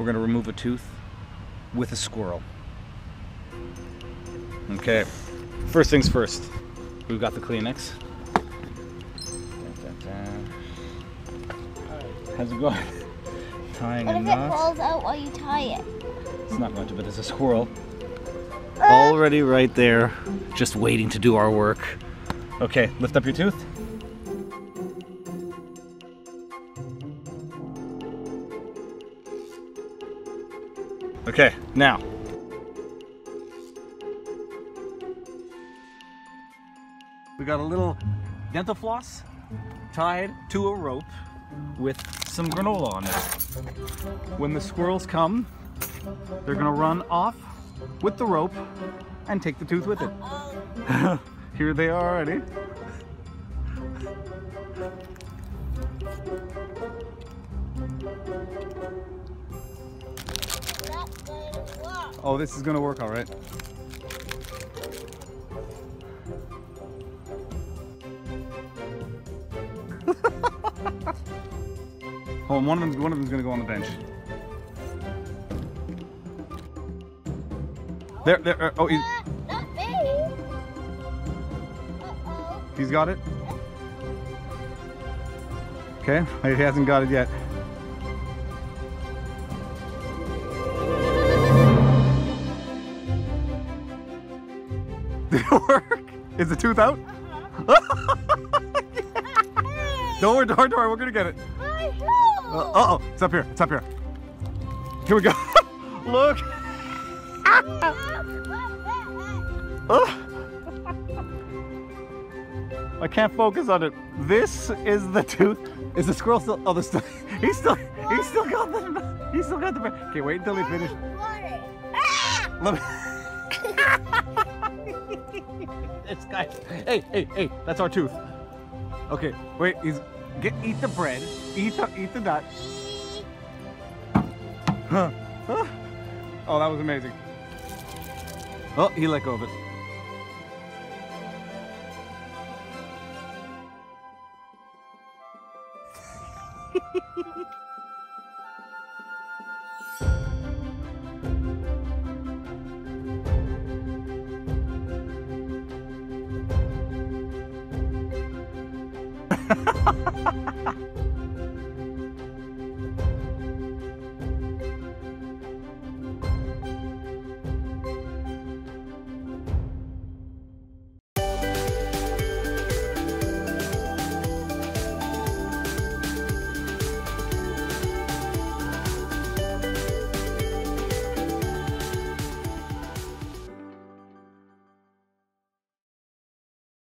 we're gonna remove a tooth with a squirrel. Okay, first things first. We've got the Kleenex. How's it going? Tying What a if it falls out while you tie it? It's not much of it, it's a squirrel. Uh. Already right there, just waiting to do our work. Okay, lift up your tooth. Okay, now. We got a little dental floss tied to a rope with some granola on it. When the squirrels come, they're gonna run off with the rope and take the tooth with it. Here they are already. Oh, this is gonna work all right. Hold on, one of them's one of them's gonna go on the bench. There, there. uh, Oh, he, not me. Uh-oh. he's got it. Okay, he hasn't got it yet. Did it work? Is the tooth out? Don't worry, don't worry, don't worry, we're gonna get it. Uh heel. oh, it's up here, it's up here. Here we go. Look. Oh. I can't focus on it. This is the tooth. Is the squirrel still? Oh, the still. He's still. He's still got the. He's still got the. Okay, wait until he finishes. Let me this guy. Hey, hey, hey, that's our tooth. Okay, wait, he's get eat the bread, eat the eat the nut. Huh. huh. Oh, that was amazing. Oh, he let go of it. Ha ha ha ha ha!